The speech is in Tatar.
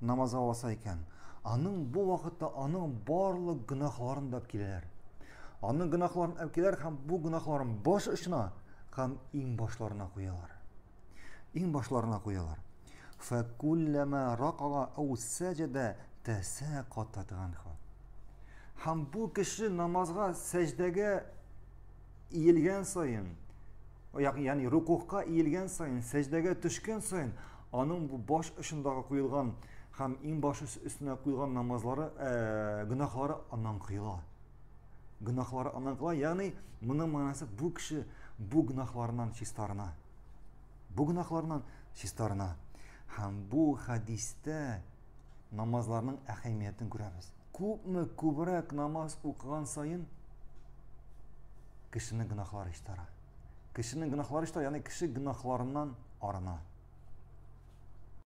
намазга баса икән, аның бу вакытта аның барлык гөнаһларын да киләләр. Аның гөнаһларын әпкиләр һәм бу гөнаһларын баш очына һәм иң башларына куялар. Иң башларына куялар. Фәкулләмә ракага ау сәҗәдә тәсә кататганха. Һәм бу кеше намазга сәҗдәгә иелгән саен, ягъни рукухка иелгән саен, сәҗдәгә төшкән саен, аның бу баш очындагы куелган һәм иң баш өстенә куелган намазлары, ә, гөнаһлары аннан кыела. Гөнаһлары аннан кыела, ягъни моның мәгънәсе бу кеше бу гөнаһларыннан чистарына. Бу гөнаһларыннан чистарына. Һәм бу хадистә намазларның әһәмиятен күрәбез. Күпме күбрәк намаз укыган саен кешенең гөнаһлары иштара. Кешенең гөнаһлары иштара, ягъни кеше гөнаһларыннан арына.